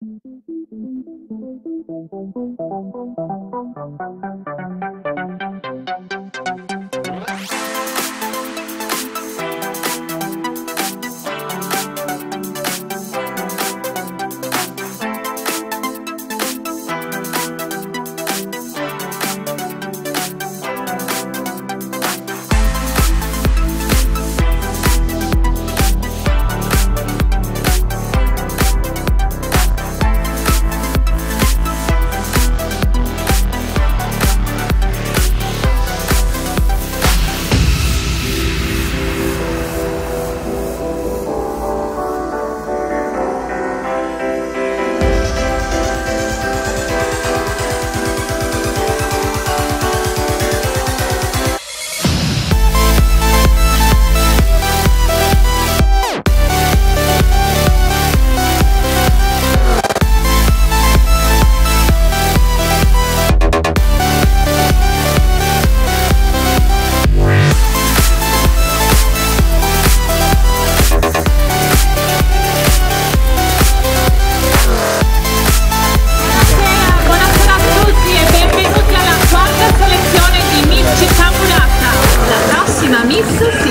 Thank you.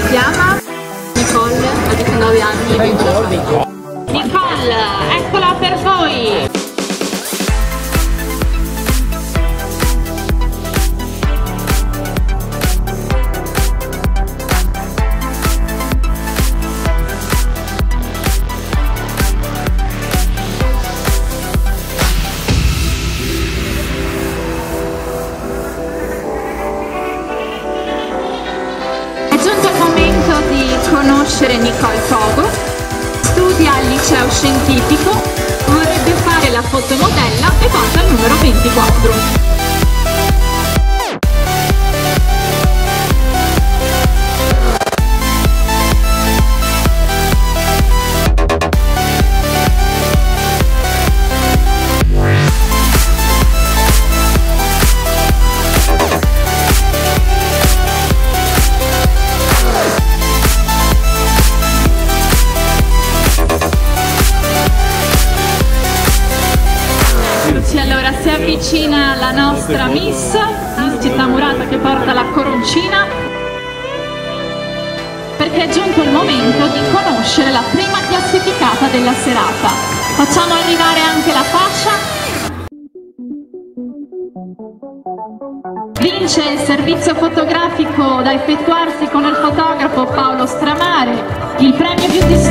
Chiama Nicole, ha 19 anni. Nicole, eccola per voi. Conoscere Nicole Togo, studia al liceo scientifico, vorrebbe fare la fotomodella e porta il numero 24. Allora si avvicina la nostra Miss, Miss Città Murata che porta la coroncina, perché è giunto il momento di conoscere la prima classificata della serata. Facciamo arrivare anche la fascia. Vince il servizio fotografico da effettuarsi con il fotografo Paolo Stramare, il premio Beauty Store,